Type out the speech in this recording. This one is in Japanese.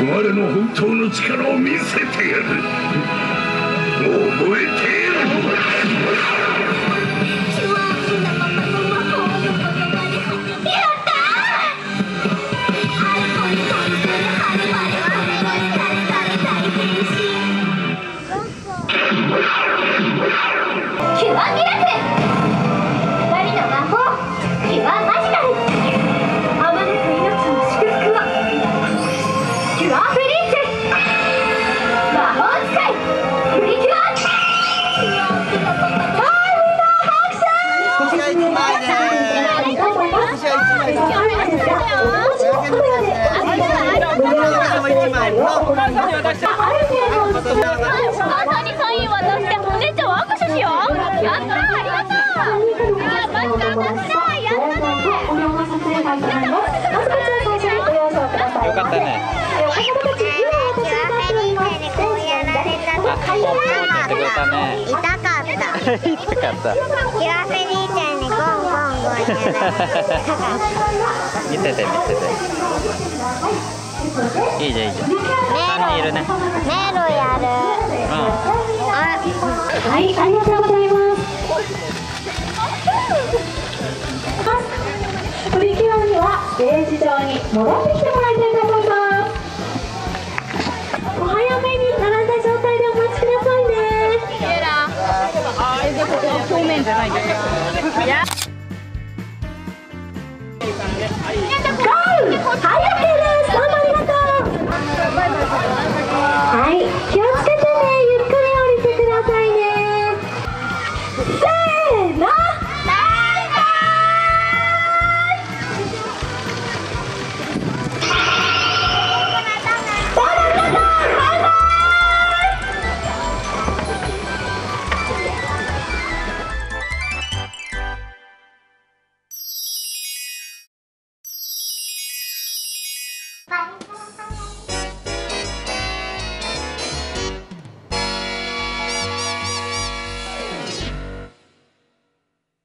我の本当の力を見せてやる。私も一枚。お母さんにサイン渡してお姉ちゃんは握手しようやったありがとうあマジカル私だやったねよかったね。痛かった。痛かった。キュアフェリーちゃんにゴンゴンゴン。見せて見せて。いいじゃんいいじゃん。三人いる。ね。迷路やる。うあ、はい、ありがとうござい。ます。プリキュアにはステージ上に戻ってきてもらい。たい。と思い。ます。お早めに並んだ状態でお待ちください。ね。ゴー早くです。どうもありがとう。はい、気をつけてね。ゆっくり降りてください。ね。